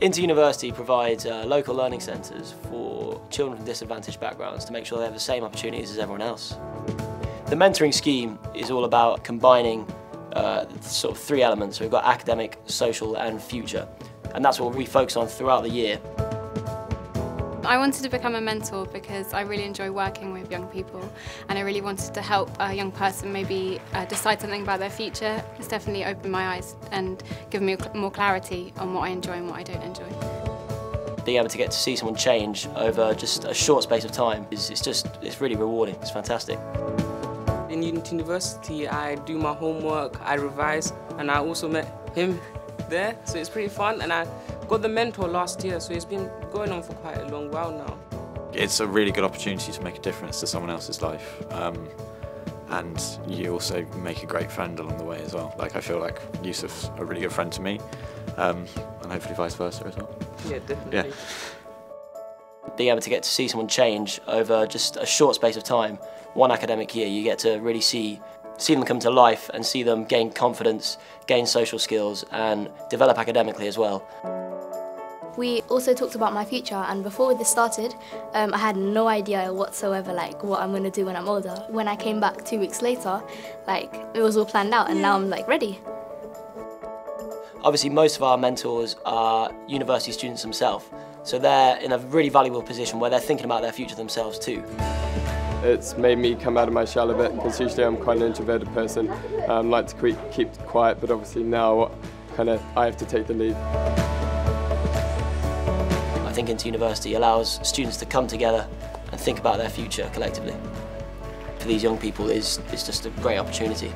IntoUniversity provides uh, local learning centres for children from disadvantaged backgrounds to make sure they have the same opportunities as everyone else. The mentoring scheme is all about combining uh, sort of three elements. We've got academic, social and future and that's what we focus on throughout the year. I wanted to become a mentor because I really enjoy working with young people and I really wanted to help a young person maybe uh, decide something about their future. It's definitely opened my eyes and given me more clarity on what I enjoy and what I don't enjoy. Being able to get to see someone change over just a short space of time is it's just it's really rewarding. It's fantastic. IntoUniversity I do my homework, I revise and I also met him there, so it's pretty fun. And I got the mentor last year, so it's been going on for quite a long while now. It's a really good opportunity to make a difference to someone else's life. Um, and you also make a great friend along the way as well. Like I feel like Yusuf's a really good friend to me, um, and hopefully vice versa as well. Yeah, definitely. Yeah. Being able to get to see someone change over just a short space of time, one academic year, you get to really see see them come to life and see them gain confidence, gain social skills and develop academically as well. We also talked about my future and before this started um, I had no idea whatsoever like what I'm going to do when I'm older. When I came back two weeks later like it was all planned out and now I'm like ready. Obviously most of our mentors are university students themselves so they're in a really valuable position where they're thinking about their future themselves too. It's made me come out of my shell a bit because usually I'm quite an introverted person. I um, like to keep quiet, but obviously now kind of I have to take the lead. Think IntoUniversity allows students to come together and think about their future collectively. For these young people is, is just a great opportunity.